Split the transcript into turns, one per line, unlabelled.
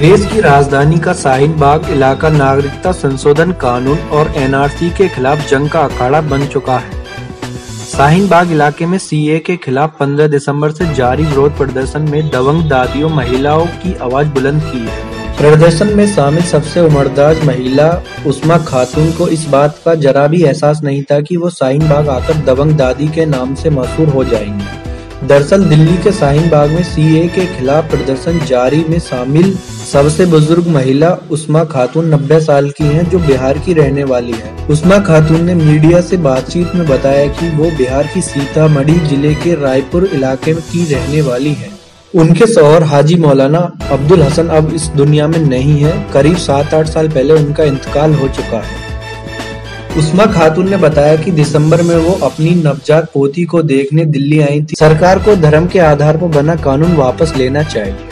देश की राजधानी का शाहीन बाग इलाका नागरिकता संशोधन कानून और एनआरसी के खिलाफ जंग का अखाड़ा बन चुका है। शाहीन बाग इलाके में सीए के खिलाफ 15 दिसंबर से जारी विरोध प्रदर्शन में दबंग दादियों महिलाओं की आवाज़ बुलंद की है। प्रदर्शन में शामिल सबसे उमरदाज महिला उस्मा खातून को इस बात का जरा भी एहसास नहीं था कि वो शाहीन बाग आकर दबंग दादी के नाम से मशहूर हो जाएँगी। दरअसल दिल्ली के शाहीन बाग में सीए के खिलाफ प्रदर्शन जारी में शामिल सबसे बुज़ुर्ग महिला उस्मा खातून 90 साल की हैं, जो बिहार की रहने वाली है। उस्मा खातून ने मीडिया से बातचीत में बताया कि वो बिहार की सीतामढ़ी ज़िले के रायपुर इलाके की रहने वाली है। उनके शौहर हाजी मौलाना अब्दुल हसन अब इस दुनिया में नहीं है, करीब सात आठ साल पहले उनका इंतकाल हो चुका है। उस्मा खातून ने बताया कि दिसंबर में वो अपनी नवजात पोती को देखने दिल्ली आई थी। सरकार को धर्म के आधार पर बना कानून वापस लेना चाहिए।